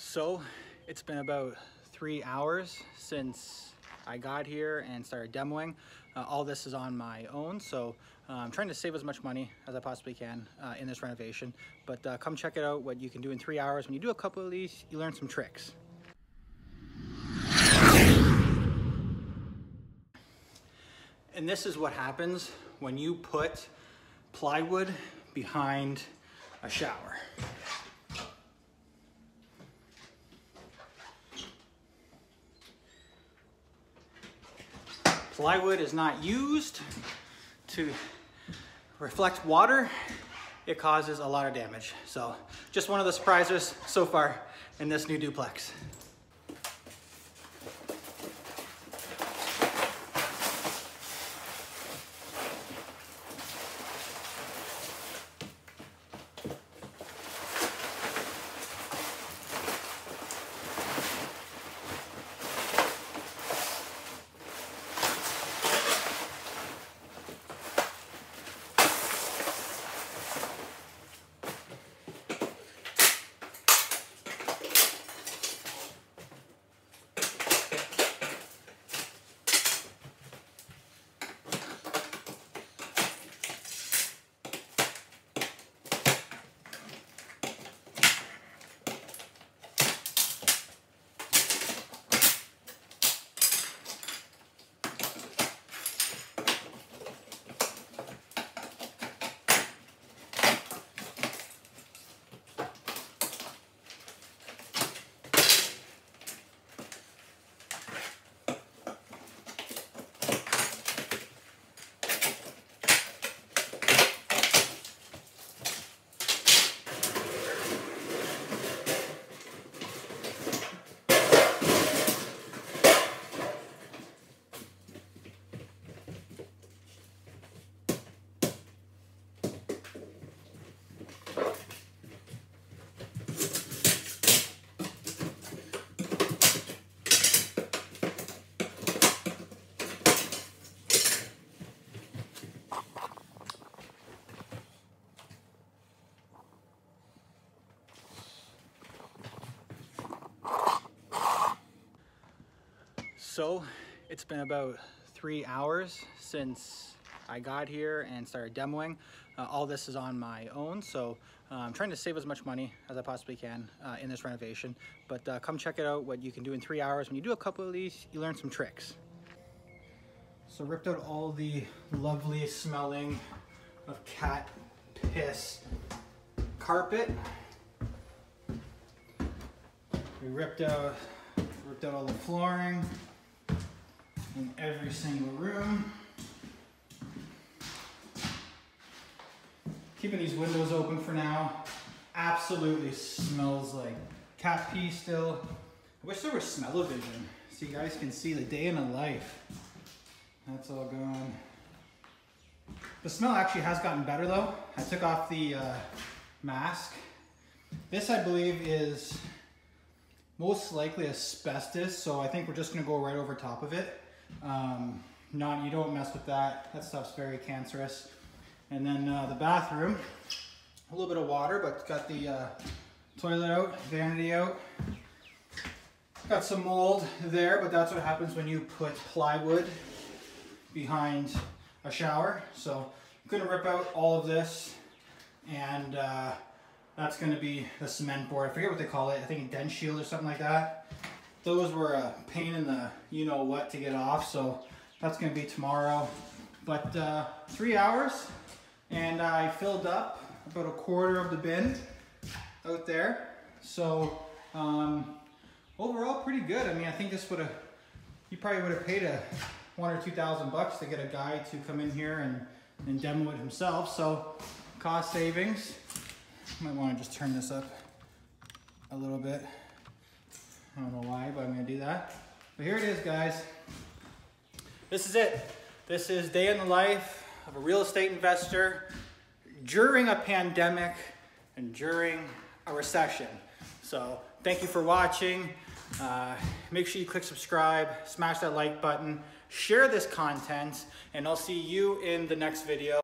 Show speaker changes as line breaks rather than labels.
So it's been about three hours since I got here and started demoing. Uh, all this is on my own, so uh, I'm trying to save as much money as I possibly can uh, in this renovation. But uh, come check it out, what you can do in three hours. When you do a couple of these, you learn some tricks. And this is what happens when you put plywood behind a shower. Plywood is not used to reflect water. It causes a lot of damage. So just one of the surprises so far in this new duplex. So it's been about three hours since I got here and started demoing. Uh, all this is on my own, so uh, I'm trying to save as much money as I possibly can uh, in this renovation. But uh, come check it out, what you can do in three hours. When you do a couple of these, you learn some tricks. So ripped out all the lovely smelling of cat piss carpet. We ripped out, ripped out all the flooring in every single room. Keeping these windows open for now. Absolutely smells like cat pee still. I wish there was smell-o-vision so you guys can see the day in the life. That's all gone. The smell actually has gotten better though. I took off the uh, mask. This I believe is most likely asbestos, so I think we're just gonna go right over top of it. Um, not, you don't mess with that. That stuff's very cancerous. And then uh, the bathroom, a little bit of water, but got the uh, toilet out, vanity out. Got some mold there, but that's what happens when you put plywood behind a shower. So I'm gonna rip out all of this and uh, that's gonna be the cement board. I forget what they call it. I think a DensShield or something like that those were a pain in the you know what to get off so that's gonna be tomorrow. But uh, three hours and I filled up about a quarter of the bin out there. So um, overall pretty good. I mean I think this would have you probably would have paid a one or two thousand bucks to get a guy to come in here and, and demo it himself. So cost savings might want to just turn this up a little bit I don't know why, but I'm gonna do that. But here it is, guys. This is it. This is day in the life of a real estate investor during a pandemic and during a recession. So thank you for watching. Uh, make sure you click subscribe, smash that like button, share this content, and I'll see you in the next video.